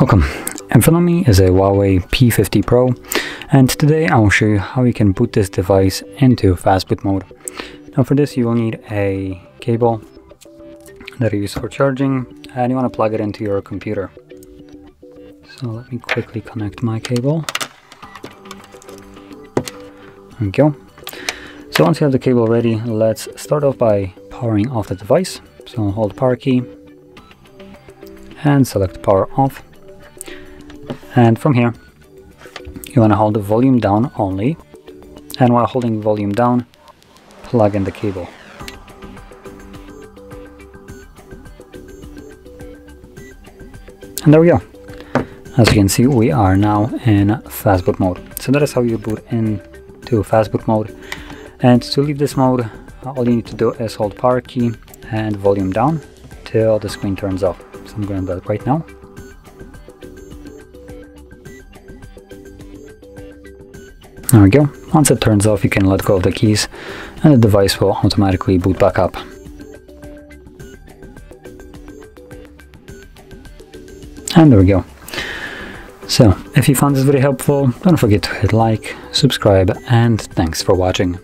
Welcome. In front of me is a Huawei P50 Pro and today I will show you how you can boot this device into fastboot mode. Now for this you will need a cable that you use for charging and you want to plug it into your computer. So let me quickly connect my cable. There we go. So once you have the cable ready, let's start off by powering off the device. So hold power key and select power off and from here, you want to hold the volume down only. And while holding volume down, plug in the cable. And there we go. As you can see, we are now in fastboot mode. So that is how you boot into fastboot mode. And to leave this mode, all you need to do is hold power key and volume down till the screen turns off. So I'm going to do that right now. There we go. Once it turns off, you can let go of the keys and the device will automatically boot back up. And there we go. So, if you found this video helpful, don't forget to hit like, subscribe, and thanks for watching.